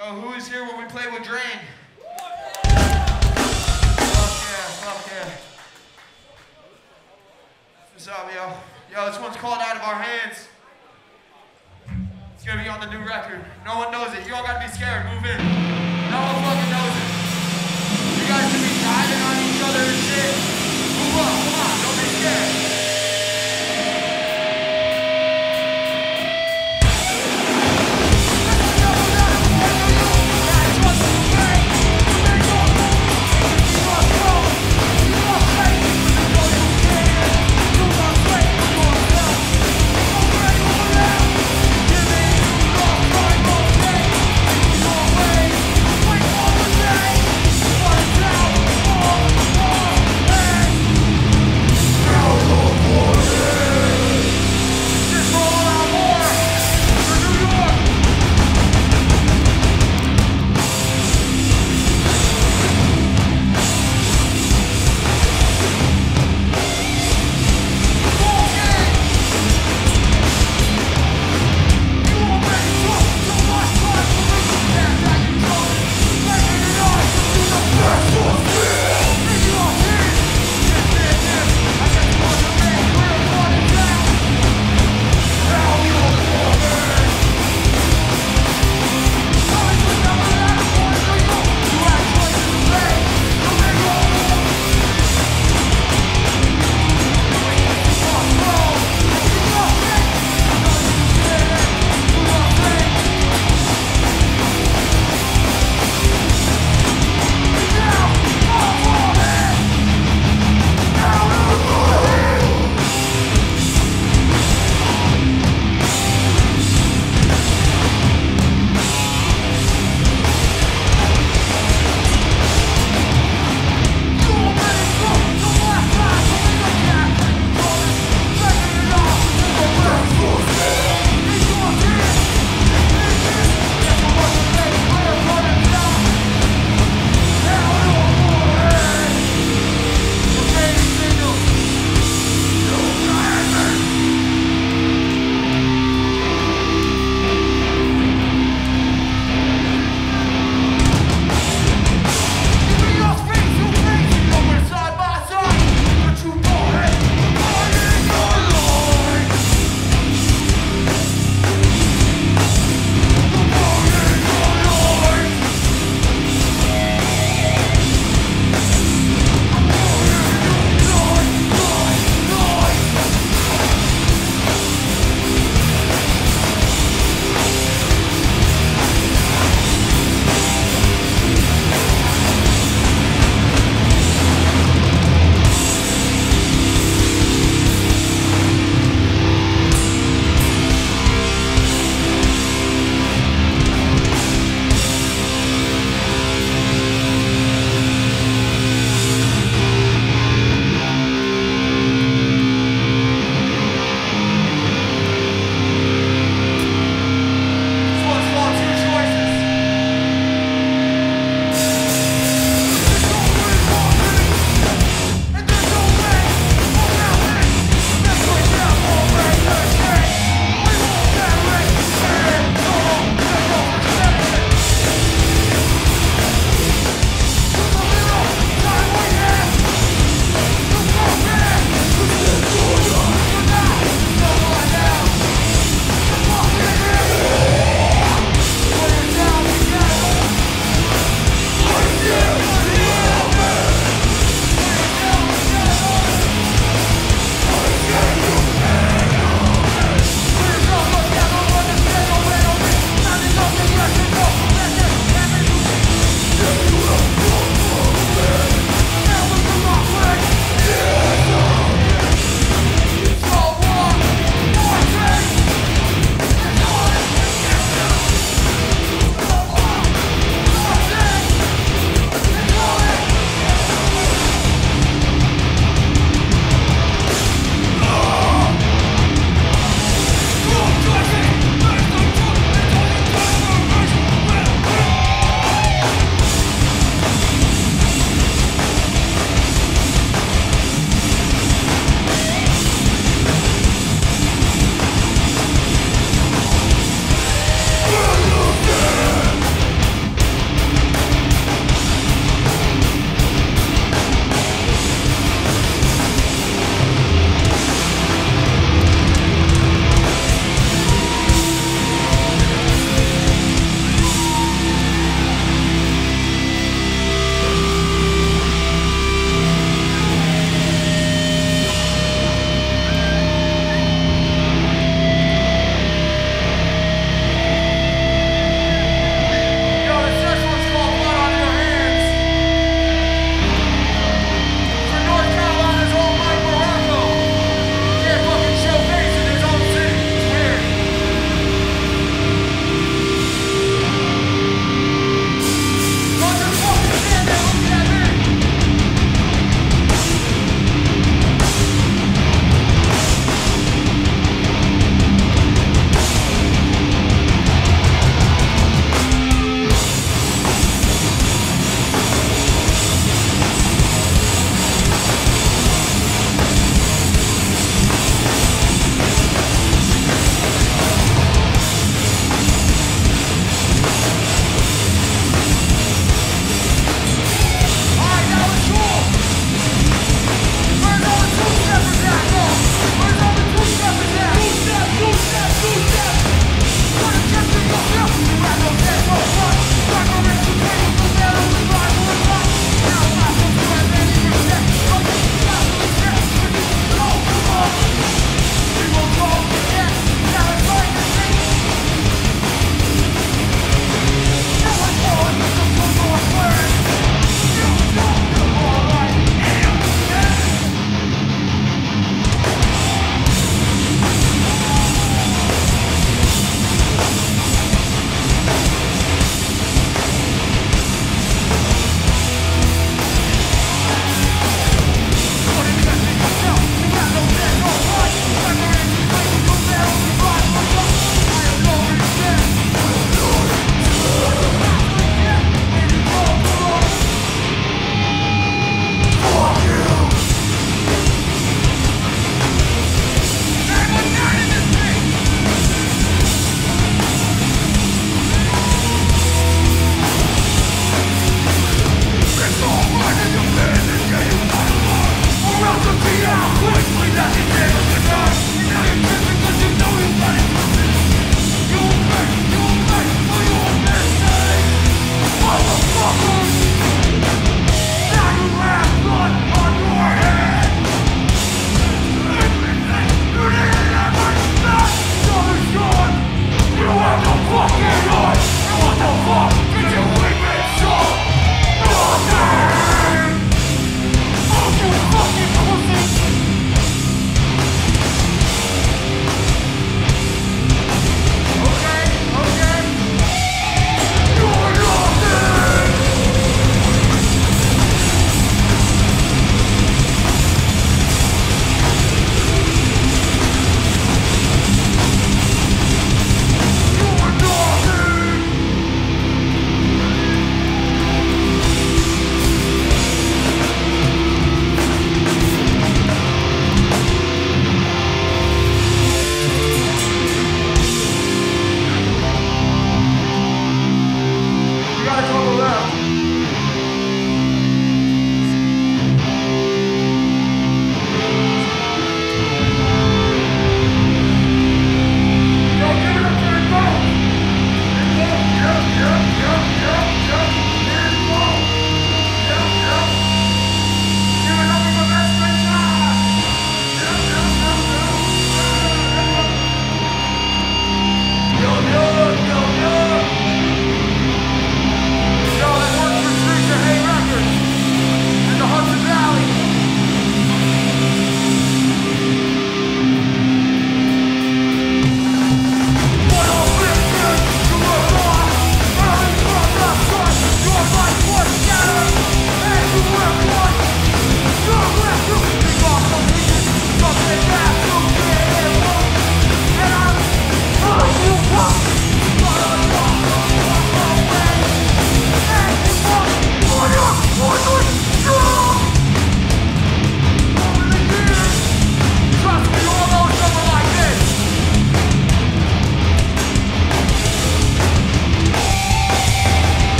Yo, who is here when we play with Drain? Fuck yeah, fuck yeah. What's up, yo? Yo, this one's called Out of Our Hands. It's gonna be on the new record. No one knows it. You all gotta be scared. Move in. No one fucking knows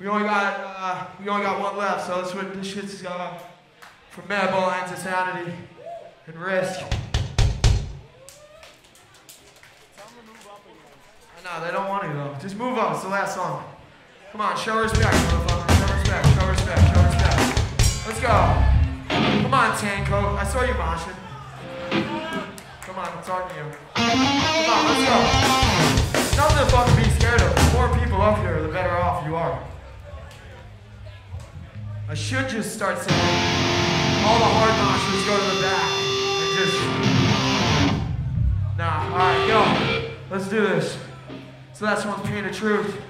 We only got uh, we only got one left, so let's this shit's uh, from Madball and Sanity and Risk. No, they don't want to go. Just move on. It's the last song. Come on, show respect, motherfucker. Show respect, show respect, show respect. Let's go. Come on, Tanko. I saw you moshing. Come on, I'm talking to you. Come on, let's go. Nothing to fucking be scared of. The more people up here, the better off you are. I should just start saying all the hard moshers go to the back and just. Nah, alright, yo. Let's do this. So that's one's pain of truth.